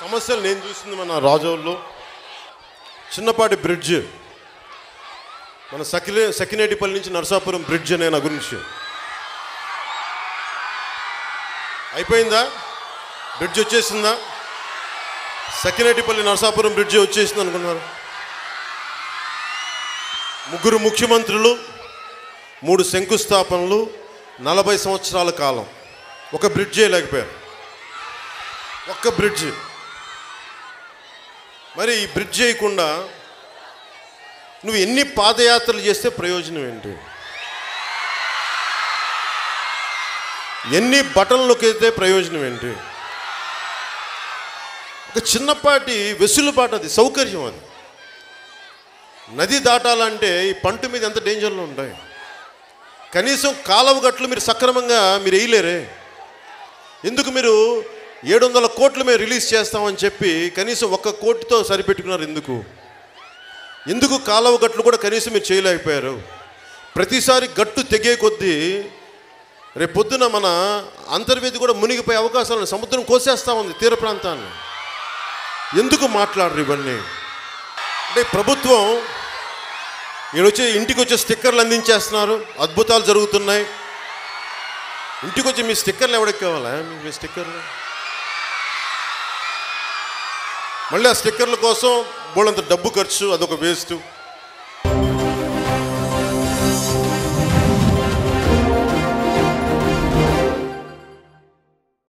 సమస్యలు నేను చూసింది మన రాజోళ్ళు. చిన్నపాటి బ్రిడ్జ్. మన సకిలే సకినేటిపల్లి నుంచి నరసాపురం బ్రిడ్జ్ అనే నా గురించి. అయిపోయిందా? బ్రిడ్జ్ వచ్చేసిందా? సకినేటిపల్లి నరసాపురం బ్రిడ్జ్ వచ్చేసింది అనుకున్నారు ముగ్గురు ముఖ్యమంత్రులు మూడు శంకుస్థాపనలు నలభై సంవత్సరాల కాలం. ఒక బ్రిడ్జే లేకపోయారు. ఒక్క బ్రిడ్జ్. మరి ఈ బ్రిడ్జ్ చేయకుండా నువ్వు ఎన్ని పాదయాత్రలు చేస్తే ప్రయోజనం ఏంటి? ఎన్ని బటన్లకైతే ప్రయోజనం ఏంటి? ఒక చిన్నపాటి వెసులుబాటు అది సౌకర్యం అది. నది దాటాలంటే ఈ పంట మీద ఎంత డేంజర్లు ఉంటాయి? కనీసం కాలువ గట్లు మీరు సక్రమంగా మీరు వేయలేరే? ఎందుకు మీరు ఏడు వందల కోట్లు మేము రిలీజ్ చేస్తామని చెప్పి కనీసం ఒక్క కోటితో సరిపెట్టుకున్నారు ఎందుకు ఎందుకు కాలువ గట్లు కూడా కనీసం మీరు చేయలేకపోయారు. ప్రతిసారి గట్టు తెగే కొద్దీ రేపు పొద్దున మన అంతర్వేది కూడా మునిగిపోయే అవకాశాలు సముద్రం కోసేస్తా ఉంది తీర ప్రాంతాన్ని. ఎందుకు మాట్లాడరు ఇవన్నీ? అంటే ప్రభుత్వం ఈయన వచ్చి ఇంటికి వచ్చే స్టిక్కర్లు అందించేస్తున్నారు. అద్భుతాలు జరుగుతున్నాయి. ఇంటికి వచ్చి మీ స్టిక్కర్లు ఎవరికి కావాలా? మీ స్టిక్కర్లు? మళ్ళీ ఆ స్టిక్కర్ల కోసం బోళ్ళంత డబ్బు ఖర్చు అదొక వేస్ట్.